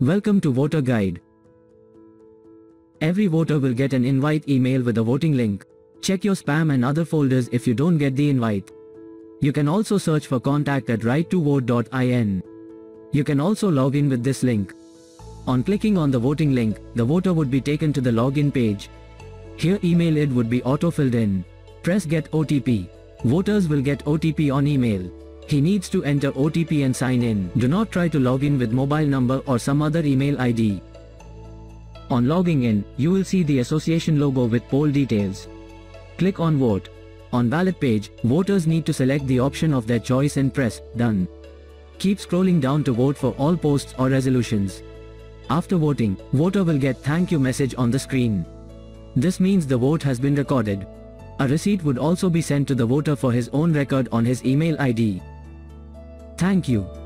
Welcome to Voter Guide. Every voter will get an invite email with a voting link. Check your spam and other folders if you don't get the invite. You can also search for contact at right2vote.in. You can also log in with this link. On clicking on the voting link, the voter would be taken to the login page. Here email ID would be auto-filled in. Press get OTP. Voters will get OTP on email. He needs to enter OTP and sign in. Do not try to log in with mobile number or some other email ID. On logging in, you will see the association logo with poll details. Click on vote. On ballot page, voters need to select the option of their choice and press done. Keep scrolling down to vote for all posts or resolutions. After voting, voter will get thank you message on the screen. This means the vote has been recorded. A receipt would also be sent to the voter for his own record on his email ID. Thank you.